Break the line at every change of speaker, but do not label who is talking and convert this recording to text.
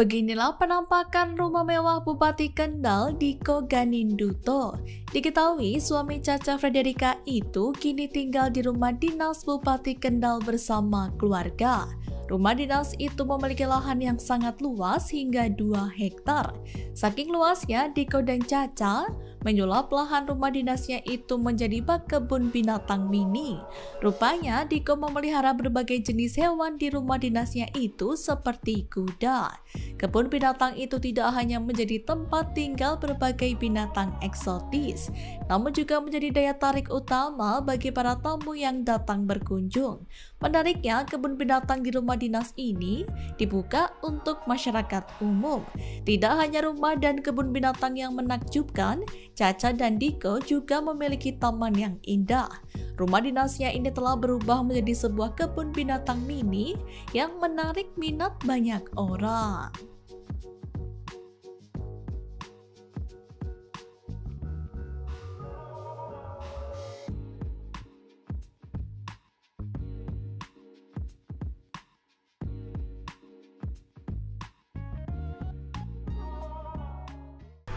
Beginilah penampakan rumah mewah Bupati Kendal Diko Ganinduto. Diketahui suami Caca Frederika itu kini tinggal di rumah dinas Bupati Kendal bersama keluarga. Rumah dinas itu memiliki lahan yang sangat luas hingga 2 hektar. Saking luasnya, Diko dan Caca menyulap lahan rumah dinasnya itu menjadi bak kebun binatang mini. Rupanya, Diko memelihara berbagai jenis hewan di rumah dinasnya itu seperti kuda. Kebun binatang itu tidak hanya menjadi tempat tinggal berbagai binatang eksotis, namun juga menjadi daya tarik utama bagi para tamu yang datang berkunjung. Menariknya, kebun binatang di rumah dinas ini dibuka untuk masyarakat umum. Tidak hanya rumah dan kebun binatang yang menakjubkan, Caca dan Diko juga memiliki taman yang indah. Rumah dinasnya ini telah berubah menjadi sebuah kebun binatang mini yang menarik minat banyak orang.